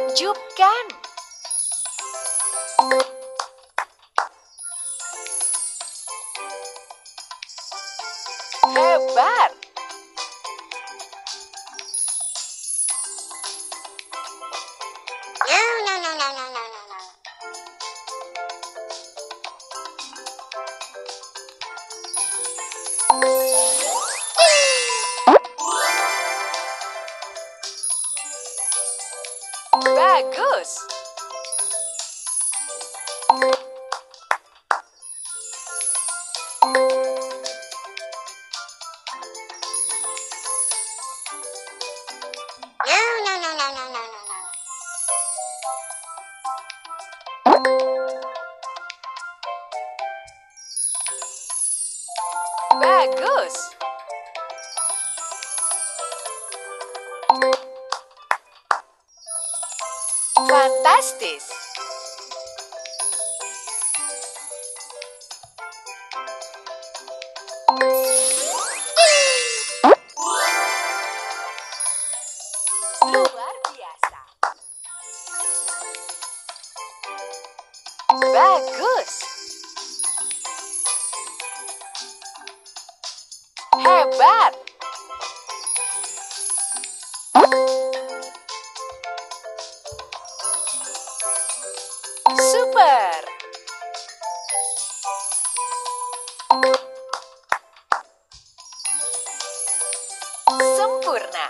Menakjubkan. Hebat. Bagus. No, no, no, no, no, no, no, no. Bagus. Fantastis. Luar biasa. Bagus. Hebat. Sempurna.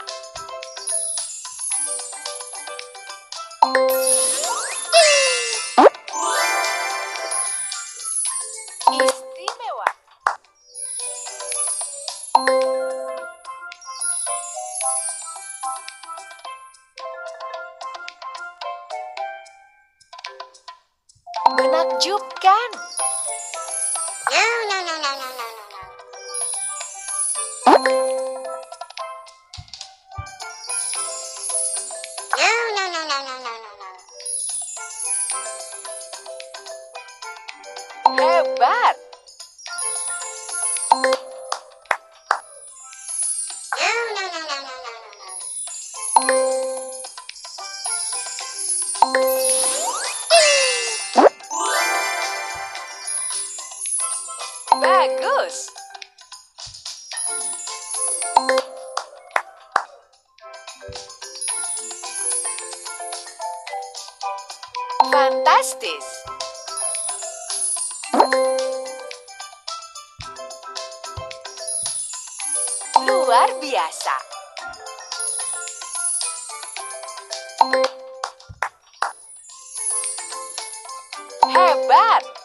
Istimewa. Menakjubkan. No, no, no, no, no, no, no, Hebat. Bagus. Fantastis. Luar biasa. Hebat.